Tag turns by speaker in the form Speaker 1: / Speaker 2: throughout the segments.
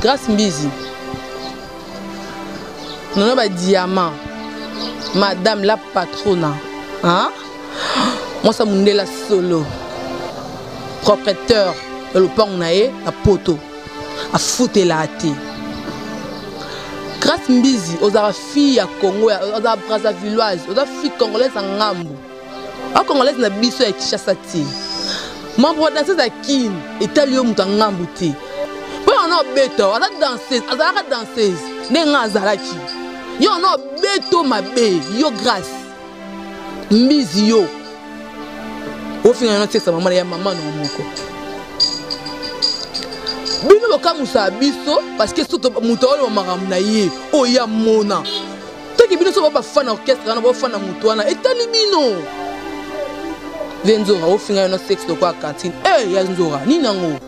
Speaker 1: Grace Mbizi. Nono ba diamant. Madame la patrona. Hein? Moi ça mundela solo. Propriétaire ya lopango na ye na poto afutela te grace mbizi ozalaka fille ya congo ozalaka brazzavilloise oza fille congolaise ya ngambu ba congolaise na biso ya kishasa te mambo ya danseuse ya kin etali yo moto ya ngambo te mpo yango na obeto aza danseuse azalaka danseuse nde ngai azalaki yo yango na obeto mabe yo grace mbizi yo ofinga yango tiesa mama na ya mama na moko bino bokamusa biso parce que moto aolema makambo na ye oyo amona toki bino so ba fan orchestre wana bo fan mutu wana etali bino ve nzora ofinga yona sexe lokola cantine e eh, ya nzora nini yango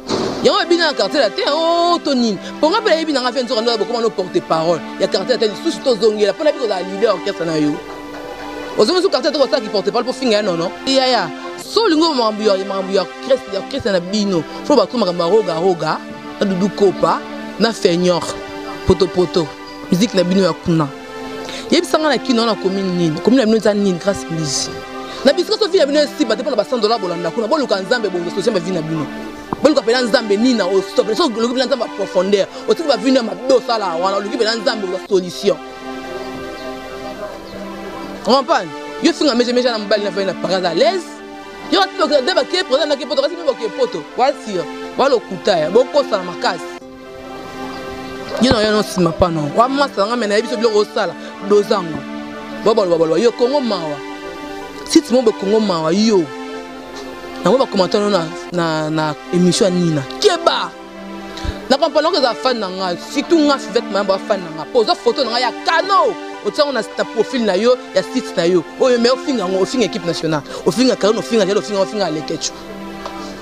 Speaker 1: yango ebi na quartier la te o oh, to nini mpo nga mpe nayebi nanga mpe nzoka ndoka bokoma no porte parole ya quartier la te lisusu tozongela mpo nayebi kozala leader ya orchestre na yo ozongi su quartier te kosalaki porte parole mpo finga ya nono yaya so olingi makambo ya makambo ya orchestre na bino fo bakoma makambo ya roga roga na dudu kopa na feignor potopoto Musique na bino ya kuna. Yebisa nga na kino na commune nini? Commune na bino eza nini? Grâce Mbiji. Na bisika so vie na bino esiba te pona ba 100 dollars bolanda kuna boluka nzambe bongo solution ba vie na bino. Boluka pena nzambe nini na ostop. So oluki pena nzambe profondeur. Otiki ba vie na mabe osala wana oluki pena nzambe oluka solution. Rampane. Yo finga meje meje na mobali na fai na paradise à l'aise. Yo ati bakende bakeye proza na kepoto kasi mpe bakepoto. Wasir. Balokuta ya bokosana makasi. ye na yo na nsima pana wa masa nga me nayebi biso biloko osala dozango babaloba baloba yo kongo mawa site mo bokongo mawa yo yango bakomanta no na, na, na émission ya nina keba nakompanaka eza fane na ngai surtout nga fivete mayambo afane na ngai mpo oza foto na ngai ya kano otiango na profil na yo ya site na yo oyo me ofinga yango ofinga équipe nationale ofinga karine ofinga jale ofinga ofinga alekecho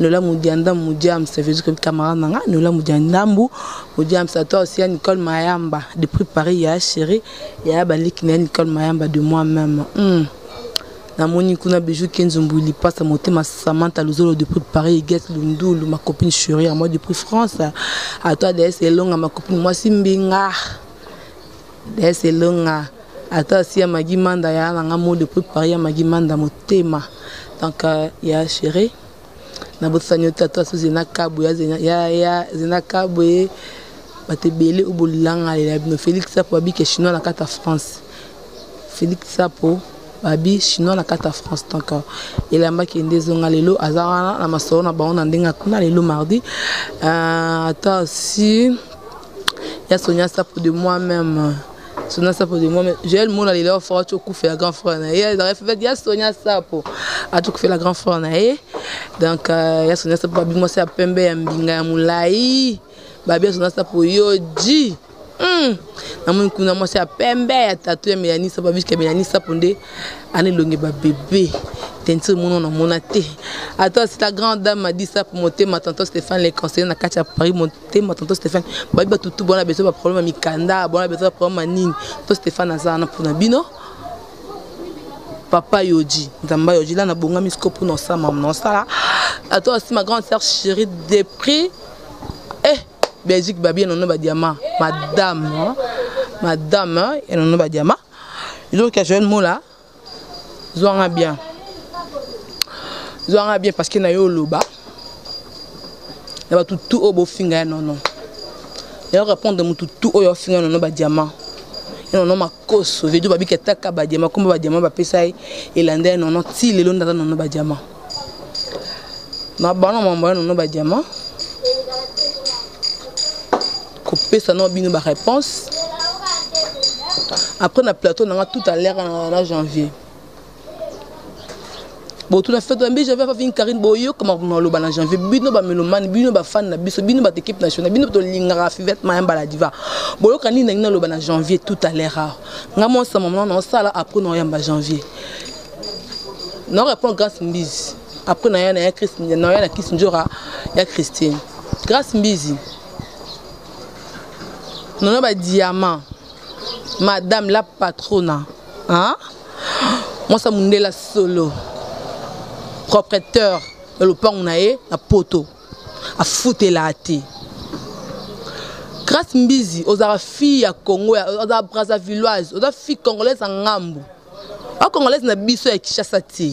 Speaker 1: Nola Mudianda Mudiam, ça veut dire que camarade nanga Nola Mudiandambu Mudiam, ça toi aussi à Nicole Mayamba depuis Paris ya chérie ya balik na Nicole Mayamba de moi même. Hmm. namoni kuna bijou kenzumbu lipasa motema samanta luzolo depuis paris eget lundulu ma copine cherie ya moi depuis france à toi d'ailleurs elonga ma copine mwasi mbinga Des elonga ata asi ya magi manda ya na nga mode depuis Paris ya magi manda motema donc euh, ya chérie na bosani yo tata so zena kabwe ya zena ya ya zena kabwe bato ebele oyo bolanga lela bino Félix Sapo babi ke chinois na kata France Félix Sapo babi chinois na kata France donc euh, elamba kende ezonga lelo aza wana na masolo na bango na ndenge akuna lelo mardi euh, ata si ya sonia sapo de moi même sonia sapo de moi même joel mona lelo ya fora tokufela grand frère na ye ezalaka fevete ya sonia sapo atokufela grand frère na ye donc euh, ya sonia sapo babi mwasi ya pembe ya mbinga ya molai babi ya sonia sapo yoji hmm. namoni kuna mwasi ya pembe ya tato ya melani sapo babiske ya melani sapo nde ana elongi babebe teinture mono namona te ata sila grande dame madisa mpo motema tonton stéphane le conseiller na kati ya paris tema tonto stéphane babi batutu bona bezo baproblème ya mikanda bona bezo baproblème ya nini to stéphane aza wana mpona bino papa yoji nzamba yoji la nabongami siko mpona osama nosala ato asi ma grande sœur chérie de prix eh belgique babi enono badiama madame madame enono badiama donc ya joel mola zwa nga bien zwa nga bien parce que na yo oloba na bato tout oyo bofinga ya nono na yo répondre motu tout oyo afinga ya nono badiamant ya nono makoso vedio babiki ataka badiamant kombo badiamant bapesa ye elanda ya nono ti lelo ndata nono badiamant na bana mambo ya nono badiamant kopesa nao bino ba réponse après na plateau na nga tout à l'heure na, na janvier botuna fete bambi janvier afafini karine boyoka makambo maloba na janvier bino bamelomane bino bafane na biso bino bato équipe nationale bino tolingaka fivete mayamba la diva boyoka nini nangi naloba na janvier tout à l'heure awa nga monsa mama na osala après na oyamba janvier na orépondre grâce mbizi après na ya na ya christine na ya na kisindjora ya christine grâce mbizi nono ba diamant madame la patrona hein? mwasa mundela solo propriétaire ya lopango na ye na poto afutela te grace mbizi ozalaka fille ya congo ozalaka brazzavilloise oza fille congolaise ya ngambo ba congolaise na biso ya kishasa te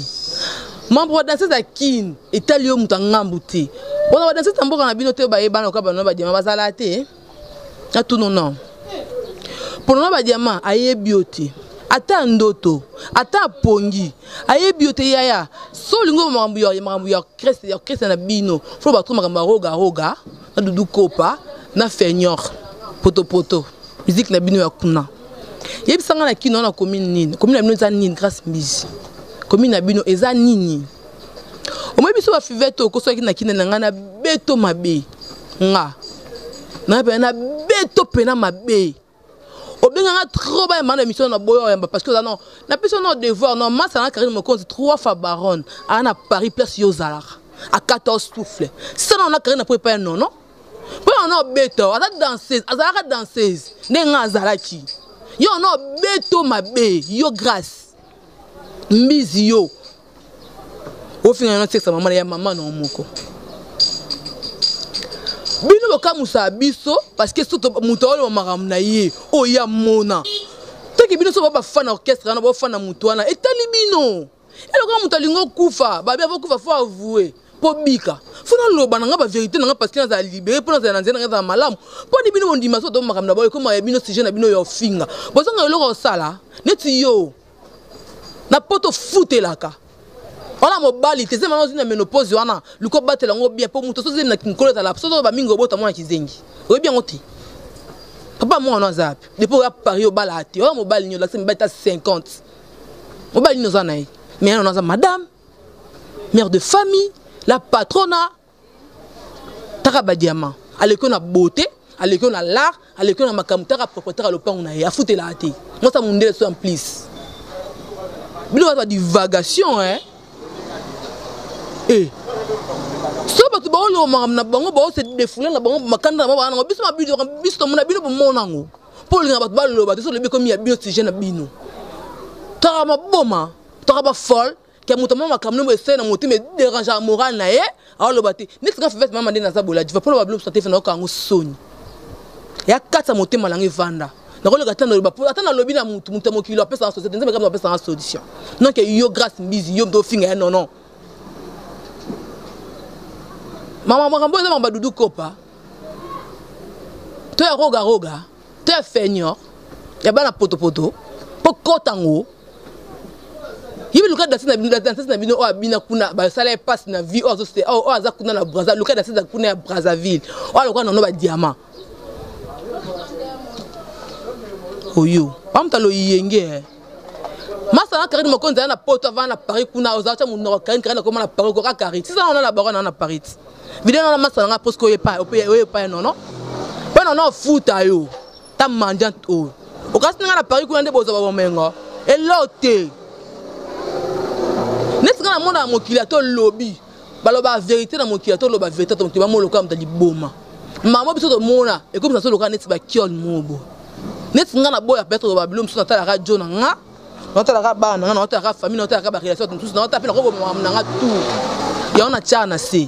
Speaker 1: mambo ba danseuse ya kin etali yo moto ya ngambu te mpona ba danseuse ya mboka na bino te bayebana lokola banona badiama bazala te atunona mponona badiama ayebi yo te ata ndoto ata pongi ayebi yo te yaya so olingi makambo ya makambo ya kreste ya kreste na bino fo batro makambo ya roga roga na dudu kopa na feignor potopoto miziki na bino ya kuna yebisa ngai na kino na commune nini commune na bino eza nini grace mbizi commune na bino eza nini omoi biso bafivete okoswaki na kina na ngai na beto mabe nga nayepe na beto mpena mabe obenga nga trop ba mana mission na boyo yamba parce que non na pesa no devoir non masa na Karine Mokonzi trois fois baronne ana Paris place yo zalaka à 14 souffle ça on a créé na pas non non po on a beto aza danseuse azalaka danseuse ndenge nga azalaki yo on a beto mabe yo grâce mbizi yo ofinga nano sekisa mama na ya mama na yo moko bino bokamusaa biso parceke so moto aoloba makambo na ye oyo ye amona toki bino so ba bafana orchestre wana bofana moto wana etali bino eloko moto alingi okufa babi abokufa fo avoue mpo bika fo naloba na ngai baverité na ngai parceke nazala libere mpo nazala na nzela na ngai ezala malamu mpo nde bino bondima so to makambo na boyo ekoma ya bino sujet na bino ya ofinga bozanga eloko osala neti yo na poto futelaka wana mobali te zema ozwi na menopause wana luka obatela yango bien mpo moto sozemi na nkolo ezala soki oyo bamingi obota mwana kizengi oyebi yango te papa mwana aza wapi depo oya paris obala te oyo mobali nini olakisa mibali ta 50 mobali nini oza na ye mais yana aza madame mère de famille la patrona taka ba diamant aleki na beauté aleki na l'art aleki na makambo taka propriétaire ya lopango na ye afutelaka te mwasi ya mondele so en plus bino baza badivagation e eh. so bato baoloba makambo na bango baose defoule na bango makanda na bango baanango biso mabido biso tomona bino bomona yango mpo olinga bato baloba te so olobi ekomi ya bino sujet na bino toka maboma toka bafole ke moto mwa makambo nde boye na motema ederangea moral na ye aoloba te neti nga fivete mama nde naza boladi vapolo babilo mosusu atefe nayoka yango soni ya kati ya motema nanga evanda nakoleka ata naloba po ata nalobi na motu moto ya mokili apesaka société nzambe kaka apesaka solution donc yo grâce mbizi yo mpe ofinga ya nono mama makambo eza mama badudu kopa to ya rogaroga to ya feignor ya bana potopoto mpo kota ngo ye luka danse na bino danse na bino oyo abina kuna basala ye passe na vie oyo azosute oyo aza kuna na braza luka danse na kuna ya brazzaville oyo alokola na no badiamant oyo pamutala oyiyenge eh. masana karine mokonzi aza na poto avana na paris kuna oza otya monoko karine karine akoma na paris okoka karine sisa wana na baro na na paris video na masana nga poske oyo epai oyo epai nono mpo nono ofuta yo ta mendiant oyo okasi nanga na paris kuna nde bozwa babomengo elo te neti nga na mona ya mokili ya tolobi baloba verité na mokili ya toloba verité to mokili bamona lokola moto ya liboma mama biso tomona ekomisa so lokola neti bakiole mobo neti nga na boya peut-être oloba bilo mosusu natalaka jo na nga naotalaka bana na nga naotalaka famille naotalaka barelation bato mosusu naota mpe nakoki komama na nga tour yango natyaka na se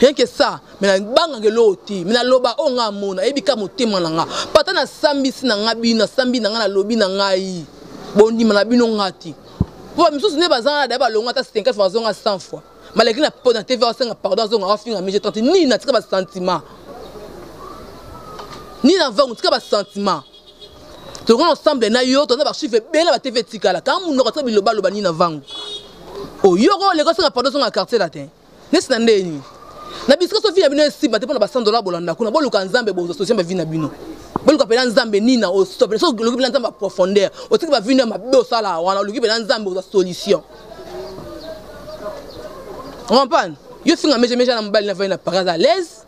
Speaker 1: rien que ça me nabangaka eloko te me naloba oyo ngai amona ayebi ka motema na nga mpo ata nasambisi na nga bino nasambi na nga nalobi na ngai bondima na bino nga te mpo bamisusu nde bazanga daya balongo ata 50 fois azonga 100 fois maleki na mpo na tv asenga pardon azonga afinga mije 30 nini natika basentiment nini na vango tika basentiment tokona ensemble na yo toza basuive ebele ba tv etikala kanga monoko ata bilobaloba nini na vango oyoko oh, oleka osanga pardon ozonga quartier la te nesi na ndenge nini na bisika so vi na bino esimba te mpo na ba 100 dollar bolanda kuna boluka nzambe bozwa solution ba vi na bino boluka mpena nzambe nini na osopela soki oluki mpena nzambe aprofondeur otiki ba vi na mabe osala wana oluki mpena nzambe ozwa solution ompane yo finga meja meja na mobali na vai na paris à l'aise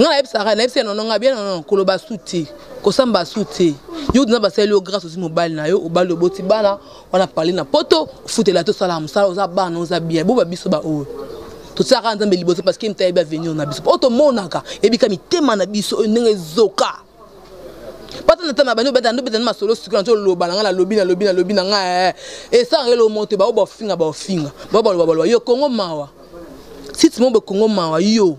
Speaker 1: nga nayebisaka nayebisi ya nono nga bien nono koloba su te kosamba su te yo kutu na basali yo grâce osi mobali na yo obali oboti bana wana pale na poto ofutela te osala mosala oza bana oza bien boba biso baoyo totiaka nzambe liboso parce que mtayebi avenir na biso oyo tomonaka eyebika mitema na biso oyo ndenge ezoka bata na tana bani bata ndo beta ma solo sukuna to loba na nga na lobi na lobi na lobi na nga eh et ça ngelo monte ba oba finga ba finga ba ba loba loba yo kongo mawa site mo be kongo mawa yo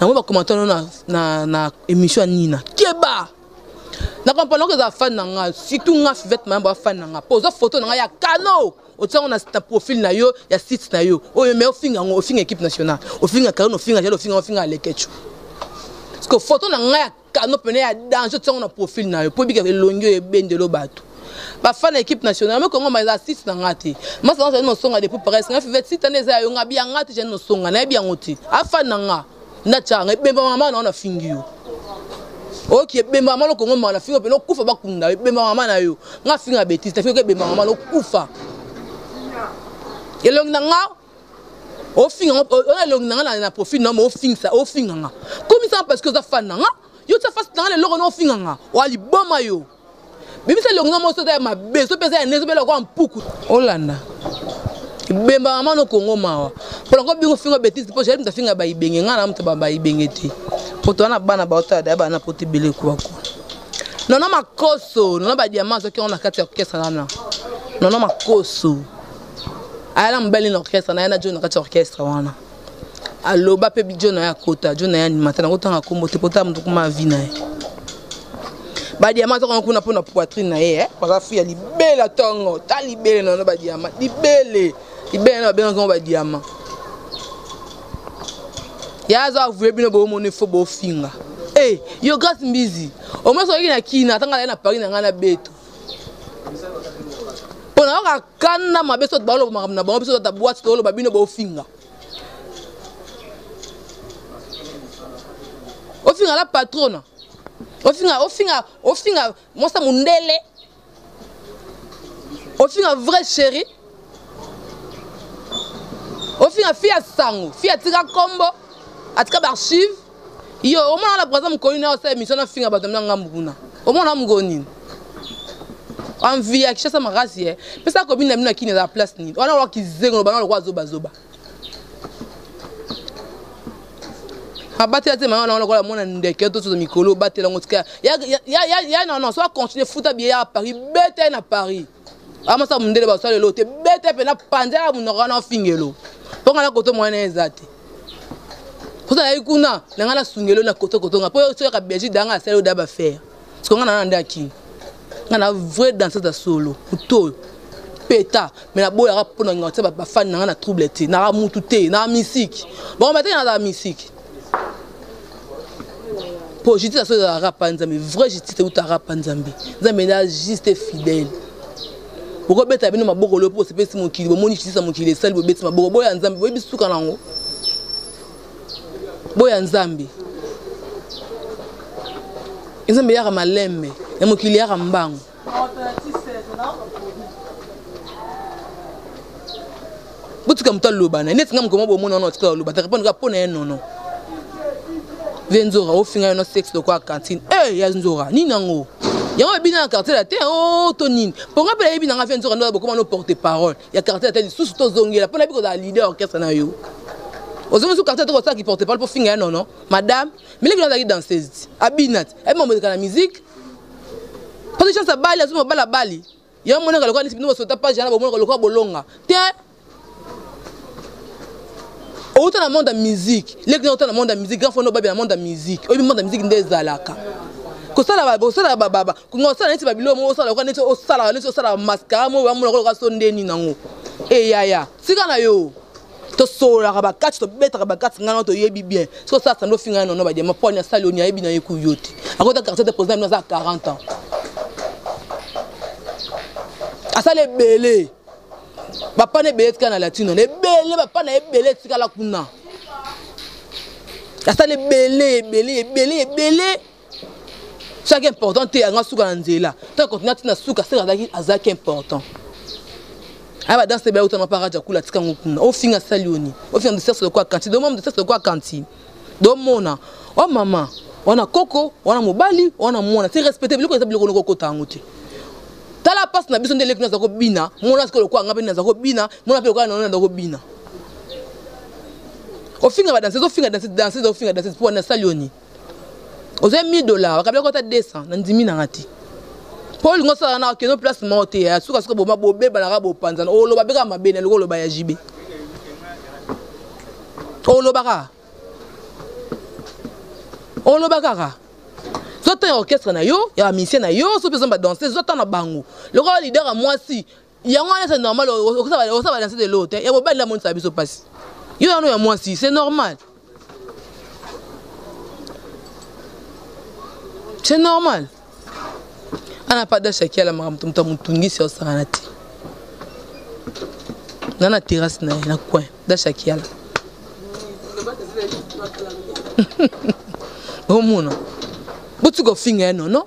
Speaker 1: na mo ba commentaire na na na émission nina keba na comprendre que za fan na nga surtout nga fivette ma ba fan na nga poza photo na nga ya canon otia ngo na na profil na yo ya site na yo oyo mais ofinga ngo ofinga équipe nationale ofinga carine ofinga jalo ofinga ofinga alekecho parce que photo na ngai ya kano pene ya danger otia ngo na profil na yo mpo ebika elongi oyo ebendelo bato bafana ya équipe nationale me kongo eza site na ngai te masa ngai jani nosonga depuis paris ngai fivete site ane eza ya yo ngai biya ngai te jani nosonga nayebi yango te afana na ngai na changa ebemba mama na ona fingi yo oki ebemba mama lokongo mama na fingi pe lokufa bakunda ebemba mama na yo nga finga betise tafi oki ebemba mama lokufa elongi na nga ofinga nga ona elongi na nga na profil na ma ofingisa ofinga nga komisa nga parce que oza fan na nga yo tia fasi na nga na eloko na ofinga nga oaliboma yo bimisa elongi na moso eza ya mabe ezope eza ya nde ezobela kwa mpuku olanda bemba mama no kongo mawa mpona ko bingo fingo betise mpo jali moto afinga baibenge ngai na moto baibenge te mpo toza na bana baotayada ya bana mpo tebele kuaku nono makoso nono badiama azoki yango na kati ya orkestre wana nono makoso aya na mobali na orkestre na ya na joni na kati ya orkestre wana aloba mpe bijo na ye akota jo na ye animata nango ntanga nkombo te pota moto kuma avi na ye badiama tokanga kuna mpo na poitrine na ye eh? baza fi ya libele ntongo ta libele nano badiama libele libele na babengaki yango badiama ya aza avue bino boomona ifo bofinga e eh, yo grace mbizi omosi oyaki na kina atanga naye na paris na ngai na beto mpo na kanda mabe soki baoloba makambo na bango biso tata bwati tooloba bino bofinga ofinga la patrona ofinga ofinga ofinga mwasa mundele ofinga vrai chéri ofinga fi ya sango fi atika nkombo atika baarchive yo omona na braza mokoli na osala emission na finga bato na ngambu kuna omona mokolo nini envie ya kishasa makasi ye pesa komi na bino na kini eza place nini wana wa kizengo lobana lokola zobazoba abatela te mama na lokola mwana ndeke tosoza mikolo obatela yango tika ya ya ya non non so acontinue futa biye ya paris beta ye na paris amasa mundele basala lelo te beta mpe na panza ya munoko wana ofingelo mpo ngai na koto mwana eza te mposa nayaki kuna na ngai nasungelo na koto koto ngai mpo yo soyaka belgique da ngai asali oda bafere siko ngai nana nde akini ngai na vrai danse za solo moto oyo peta me naboyaka mpo na ngai tia bafani na ngai na trouble te naka mutu te naka misiki bango bateke nazala misiki po justice aso ezala rapa nzambe vrai justice euta rapa nzambe nzambe na juste fidèle bokobeta bino maboko leo mpo bosepesi mokili bomoni justice ya mokili esali bobeti maboko boya nzambe boyebi suka na yango boya nzambe nzambe eyaka malembe na mokili eyaka mbango botika moto aloba na neti nga mokoma bomona wana otika aloba te repondre kaka mpo na ye nono ve nzora ofinga yo na sexe lokola cantine e eh, ya nzora nini yango yango babina na quartier la te o oh, to nini mpo nga mpe nayebi nanga ve nzora ndo bokoma no porte parole ya quartier la te lisusu tozongela mpo nayebi kozala leader orchestre na yo ozongi su quartier tokosalaki porte parole mpo finga ya nono madame mileki nazalaki danseuse abina te ebimamoleka na musique Pasi chance abali azo mobala bali. Yango monaka lokola nisi bino bosota page na bomonaka lokola bolonga. Te outa na monde ya musique leki na outa na monde ya musique grand fono babi na monde ya musique oyebi monde ya musique nde ezalaka kosala kosala bababa konga osala neti babilo moko osala lokola neti osalaka neti osalaka mascara moko bamona koloka so nde nini yango eyaya tika na yo tosololaka bakati tobetaka bakati ngai na toyebi bien soki osala sando ofinga ya nono badiama mpo ani asali oni ayebi na ye ku yo te akota quartier te président bino aza 40 ans asali ebele bapana ebele tika na latino ebele bapana ebele etikala kuna asali ebele ebele ebele ebele soki important te yanga suka na nzela to continue tina suka sera azalaki azalaki important aya badanse bayauta na paraje akula atika yango kuna ofinga sali oni ofinga mdesese lokola kantine domona mdesese lokola kantine domona o oh, mama wana koko wana mobali wana mwana ti respecte biloko eza biloko nokokota yango te tala mpasi na biso nde eleki naza kobina mona sikoyo lokola nga mpe naza kobina mona mpe lokola nano naza kobina ofinga badanse ofinga danse danse ofinga danse mpo wana sali oni oza 1000 dollars bakabelaki ata 200 nandimi nanga te mpo olingi osalaka na okende place moko te ya sukasuka boma bobebalaka bopanzana oloba mpe kaka mabe na eloko oloba ya jibe olobaka oloba kaka zwa ntango ya orchestre na yo ya bamisie na yo so mpe zwa badanse zwa ntango na bango lokola lidaka mwasi yango wana c'est normal okosaba danse de l'eau te ya mobali nde amonisaka biso mpasi yo yano ya mwasi c'est normal c'est normal ana pada shaki alamaka moto moto amotungisi osangana te nga na terrasse na ye na coin da shaki ala omona botika ofinga ye nono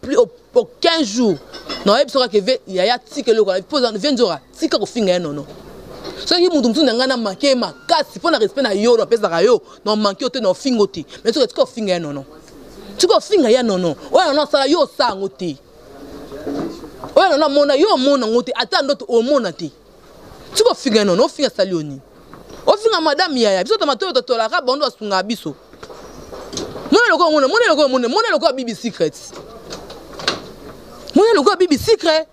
Speaker 1: plus aucun jour nayebi soka ke ve yaya tika eloko na mpo ve nzora tika kofinga ye nono soki moto mosusu na ngai na manke ye makasi mpo na respect na yo napesaka yo na manke yo te na ofingo te mai soki tika ofinga ye nono tika ofinga ye nono oyo nono asala yo osala yango te oyo nono amona yo omona yango te ata ndoto omona te Tika ofinga nono, ofinga asali yo nini? Ofinga madame yaya, biso ta matoyo totolaka bando asunga biso. Mona lokola mona, mona lokola mona, mona lokola bibi secret. Mona lokola bibi secret.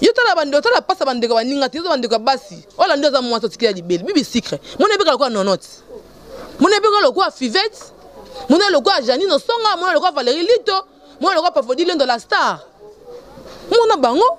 Speaker 1: Yo tala bande, tala pasa bande ka baninga, tizo bande ka basi. Ola ndio za mwanzo tikela libeli, bibi secret. Mona beka lokola nonote. Mona beka lokola fivette. Mona lokola Janine Osonga, mona lokola Valérie Lito, mona lokola Pavodi Lendo la star. Mona bango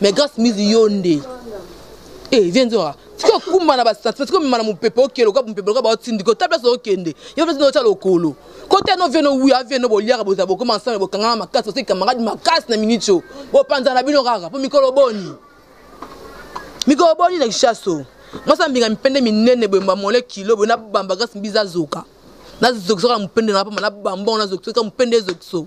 Speaker 1: mais grace music yo nde eh viens nzora sikoyo kumba na basantima sikoyo mema na mopepe okende lokola mopepe lokola baotindi ko ta place okende yo place otya lokolo kota no vie no wi avie no boliaka bozala bokoma ensemble bokangana makasi oseki camarade makasi na minute oyo bopanzana na bino kaka mpo mikolo boni mikolo boni na kishaso mwasi ambinga mipende minene boye mbamole kilo boye nabamba kasi mbiza azoka nazokisaka mopende na pamba na bambongo nazokisoka mopende ezokiso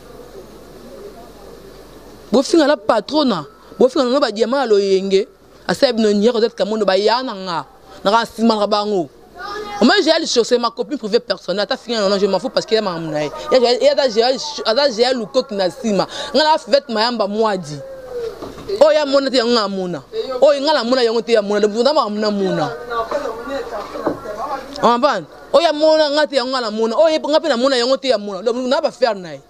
Speaker 1: bofinga na patrona bofinga na ba diamant ya loyenge asala bino niere ozet kamondo baya na nga naka nsima na bango Moi, j'ai le chaussé, ma copine privée personnelle. T'as fini, non, je m'en fous parce qu'il y a ma mounaï. Il y a j'ai le coq qui n'a sima. On a fait ma yamba moadi. Oh, il y a mon été, on a mona. Oh, il y a la mona, il y a mon été, il y a mona. Le boudin, on a mona. On va. oyo amona nga te yango nga namona oyo nga mpe namona yango te yamona na bafere na ye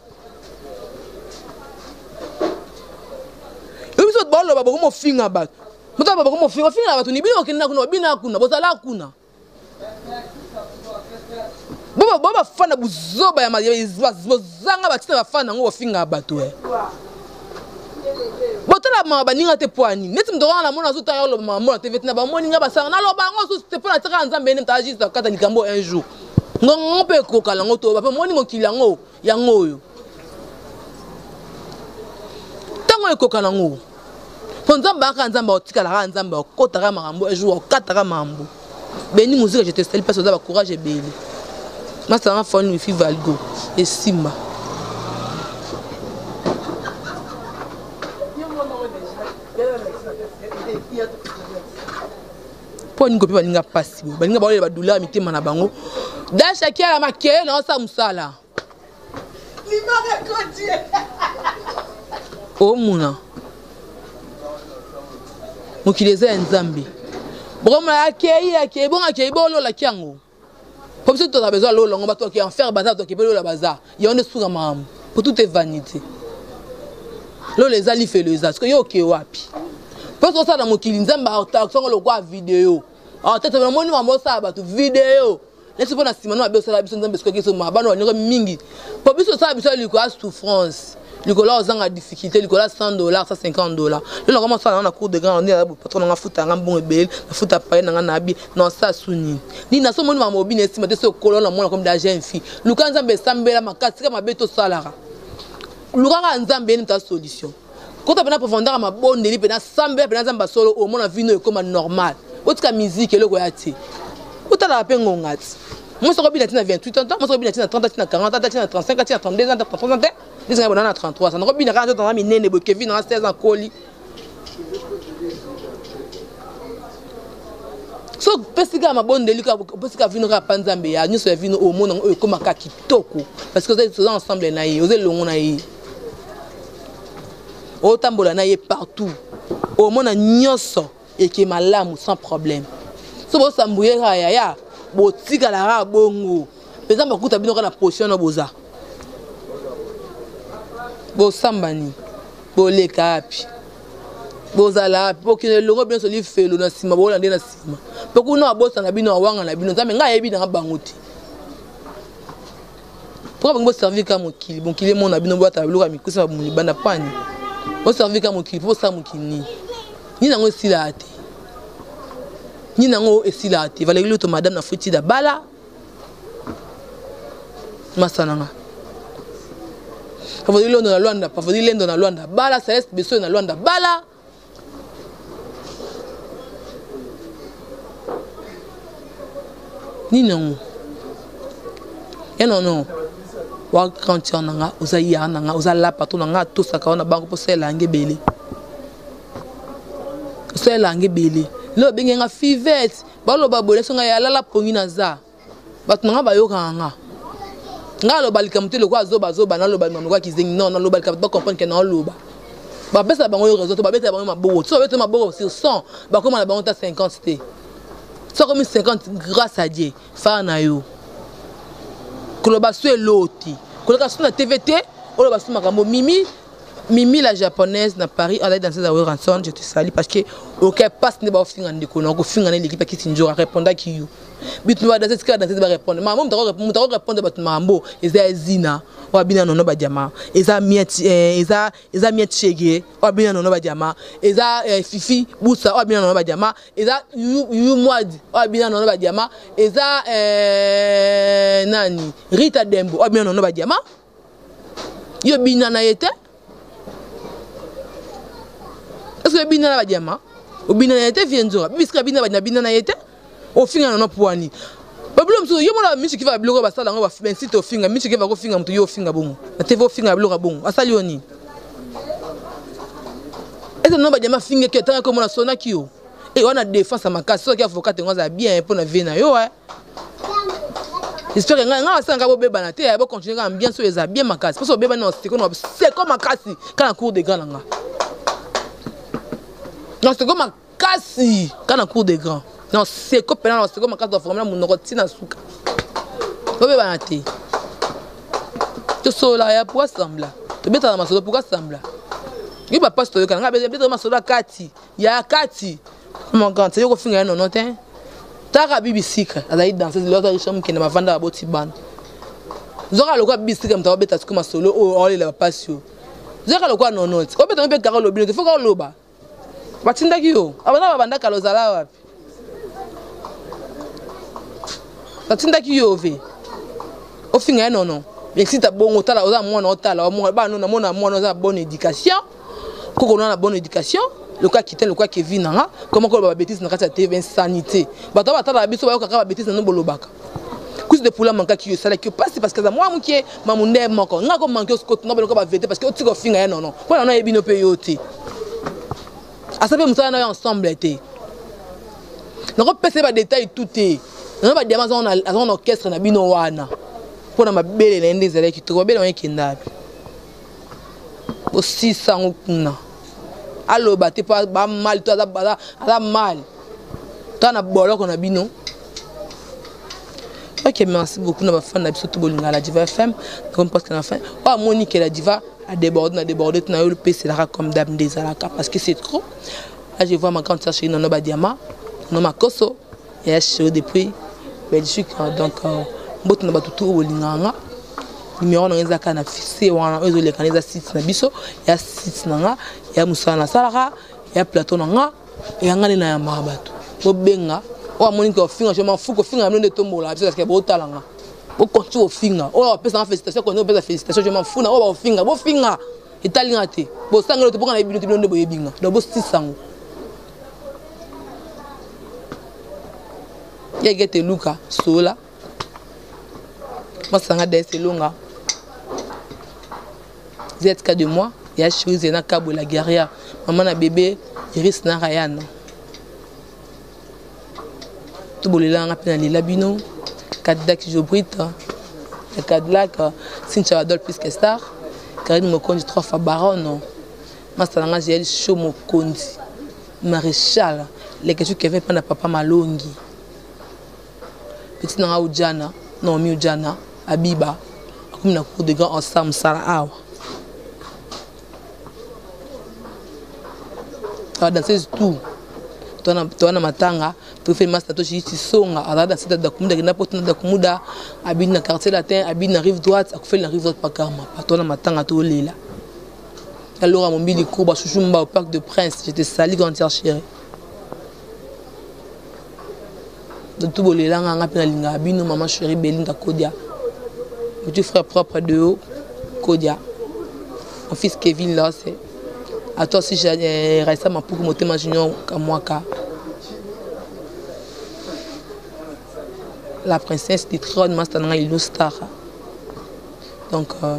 Speaker 1: yo biso baoloba bokomi ofinga bato botaba bokomi ofinga ofinga na bato ni bino okendela kuna obina kuna bozala kuna bo bafana buzoba ya bozanga batina bafana yango bofinga bato e eh. botala mama baninga te mpo ya nini neti moto kaka na mona azotaka oloba mama mona te veti na bamoni nga basanga naloba yango asusu te mpo natikaka nzambe ene mtaa juste akata likambo un jour ngongo mpe ekokala yango toyoba mpe moni mokili yango yango oyo ntango ekoka nango mpo nzambe ayaka nzambe akotikalaka nzambe akotaka makambo un jour akataka makambo beni muzika je te style pasi oza ba courage ebele masanga fon wifi valgo esimba mpo nini kope baninga mpasi boye baninga baolela badolare mitema na bango dashakiala makeye na osala mosala omona mokili eza ya nzambe bokomona akei akei bongo akei bololaki yango po biso tozala bezo alola yango bato ake enfer baza bato ake mpe lola baza yango nde suka makambo po tout est vanité lola eza lifelo eza soki yo okei wapi mpo sosala na mokili nzambe atango lokwa video atatana omoni mambo osala bato video neti mpo na nsima na mabe osala biso nzambe esukaki biso mabana wanyoka mingi mpo biso osala biso likolo ya souffrance likolo ya ozanga difficulté likolo ya 100 dollar 150 dollar yo nakoma osala nanga na cour de grand nde patron nanga afuta yanga mbongo ebele nafuta paye nanga na bie na osala su nini nini naso omoni mamobi na esima te so okolo na mwana komi da jeune fille luka nzambe esambela makasi ka mabe tosalaka lukaka nzambe yeni ta solution kota mpe na profondeur ya mabondeli mpe nasambela mpe na nzambe ya solo omona vino ekoma normal otika miziki eloko ya te otalaka mpe ngonga ti mosi okobina tina 28 ans mosi okobina tina 30 tina 40 ata tina 35 tina 32 ans 33 ans te ndizanga bonana 33 ans nakobina kaka nzoto nanga minene boye kevin nanga 16 ans koli so opesi kaka mabondeli opesi kaka vino kaka pa nzambe ya nyonso ya vino omona yango oyo ekomaka kitoko parce que oza ensemble na ye oza elongo na ye otambola na ye partout omona nyonso eke malamu sans problème so bosambuye kaka yaya botikala kaka bongo mpenza bakuta bino kaka na position no boza bosambani boleka wapi bozala wapi bokende elongo bino soli felo na nsima boola nde na nsima mpo kuna abosana bino awanga na bino nzambe ngai ayebi nanga bango te Pourquoi bango servir ka mokili? Mokili emona bino bwata biloko ya mikusa ba bumeli banda pani. Bo servir ka mokili po sa mokili ni. Ni nango esila ate. Ni nango esila ate. Valérie Loto madame na futi da bala. Masananga. Valérie Londo na Luanda, Valérie Lendo na Luanda bala, Celeste Besoyo na Luanda bala. nini yango enono wa grand tier na nga oza ya na nga oza la patron na nga atosaka wana bango mpo osalela yango ebele osalela yango ebele lelo babenge nga fivete baloba boye naso ngai alala pongi naza bato na ngai bayokaka nga ngai aloba likambo te lokola zobazoba naloba likambo lokola kizengi non naloba likambo te bacomprendre ke naoloba bapesa bango yo raison to babetela bango maboko so babetela maboko sur 100 bakoma na bango ta 50 te so akomi 50 grâce à dieu faa na yo koloba so eloti koleka so na tv te oloba so makambo mimi mimi la japonaise na paris azali danseuse ya weranson je te sali parce que okai mpasi nde baofinga ndeko na okofinga na eleki pakisi nzora repondaki yo bitu ba danse tika danse ba répondre maman mutako répondre mutako répondre batu mambo eza ezina wa bina nono ba diama eza miette eh, eza eza miette chege wa bina nono ba diama eza eh, fifi busa wa bina nono ba diama eza yu mwadi wa bina nono ba diama eza eh, nani rita dembo wa bina nono ba diama yo obina na ye te eske obina na badiama obina na ye te vie nzora bibiska bina badina bina na ye te ofinga na nopwani babilo mosusu yo mona misu kivaka biloko basala yango bensite ofinga misu kivaka ofinga moto yo ofinga bongo na tv ofinga biloko ya bongo asali yo nini eza nano badiama afingaki atangaki omona sonaki yo e wana defense ya makasi soki avocat yango azala bien mpo na vie na yo e histoire ngai ngai asala ngai bobebana te bo continuer kaka ambiance oyo eza bien makasi mposo obebani na seko na seko makasi ka na cour de grand na nga na seko makasi ka na cour de grand na seko mpena na seko makasi baformela monoko ti na suka bobebana te tosolola ya pourkua sambla tobetana masolo pourkua sambla yo bapasi toyokana ngai abetaka masolo ya kati ya kati mon grand yo kofinga ya nono te taka bibi sikre azali danseuse lota richard mokende mavanda baboti bana zoka lokola bibi sikre moto akobeta soki masolo oyo aolela bapasi oyo zoka lokola nono te obeta mpe kaka olobino te fo ka oloba batindaki yo abanda babanda kala ozala wapi natindaki yo ove ofinga ye nono exita bongo otala oza mwana otala bana namona mwana oza na bonne éducation koko na bonne éducation lokola kita lokola kevin nanga koma koloba babetise na kati ya tv insanité bato batalaka biso bayokaka babetise nanu bolobaka kusi de pula mankaki yo esalaki yo mpasi parce que aza mwa moke mamunde moko nga komanke osikotuna baloka bavete parce que otika ofinga ye nono mpo nano ayebi no mpe yo te asa mpe mosala na yo ensemble te nakopesa ye badetail tout te nayo badiama azango na orchestre na bino wana mpo na mabele na ye nde ezalaki kitoko mabele yango ekenda wapi bosisa yango kuna aloba te mpo bamal to aza mal kaka na boloko na bino ok merci beaucoup na bafani na biso to bolingaka la diva fm nakomi presque na fin oyo amoni ke la diva adéborde na déborde te na yo lopeselaka comme dame nde ezalaka parce que c'est trop là je vois ma grande sœur chérie nono badiama no makoso yaya cheo depuis belgique donc euh, mbote na bato to oyo bolingaka nga numéro na nga eza kaka na fixe wana oyo ezolekana eza site na biso ya site na nga ya mosala nasalaka ya plateau na nga eyangani na yamba bato bobenga oyo amoni ke ofinga je m'en fous kofinga bino nde etombola biso parce que botala nga bokonti kofinga oyo apesa nga félicitation koni opesa félicitation je m'en fous na oyo bakofinga bofinga etali nga te bosangeli te mpoka na yebi bino te bino nde boyebi nga donc bosisa yango yegete luka sola masanga des elonga ZK de moi, ya Cherise na Kabwe la guerrière, maman na bébé Iris na Ryan. To bolela nga pe na lela bino, Cadillac Jobrit, Cadillac, Cynthia Adol plus que star, Karine Mokonji trois fois baronne, masta na nga Jael Show Mokonzi, Maréchal, leketshou Kevin pa na papa Malongi. Petit na nga Ujana, Naomi Ujana, Abiba, akomi na cours de grand en star musala awa. Awa danseuse tout. Toa na matanga, tofe masta to shiti songa, aza da sita da kumuda kenda poto na da kumuda, abini na quartier latin, abini na rive droite, akufeli na rive droite pakama, patoa na matanga to lela. Alors à mon bili courba, chouchou mba au parc de prince, j'étais sali grand chéri. Tout bolela nga nga pe nalinga bino maman chérie Belinda Kodia. Petit frère propre de haut Kodia. Mon fils Kevin Loss. À toi aussi j'ai eh, Raissa Mapuku Motema Junior Kamwaka. La princesse du trône Master Nanga Ilustara. Donc euh,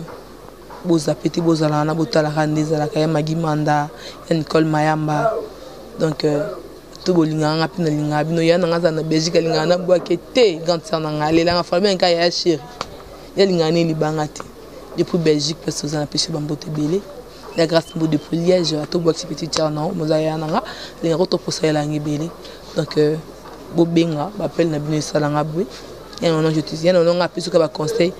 Speaker 1: Bo zappe te bozala wana botala kaka nde ezalaka ya Maggie Manda, ya Nicole Mayamba donc to bolingaka nga pe nalingaka bino yaya na nga azala na Belgique alingaka na bwake te grande sœur na nga alelanga fala bene ka yaya chéri ye alingaka ne libanga te depuis Belgique parce oza na peshe bambote ebele ya grâce mbo depuis Liège atobwakisi petite sœur na yo moza yaya na nga alingaka otoposalela nga ebele donc euh, bobenga bapele na bino esalanga boye ya nono je te dis ya nono nga apesi ka ba conseil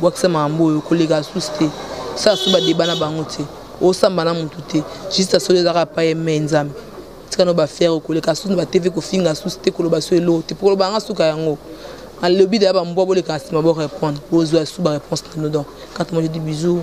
Speaker 1: bwakisa mambo oyo koleka susu te sala su badeba na bango te osamba na motu te juste asolo ezaka paye me nzambe tika no bafere okoleka susu na batv kofinga susu te koloba so eloko te mpo koloba yanga suka yango alobi daya bambwa boleka na nsima borépondre bozwa su baréponse na no donc kata moje di bisou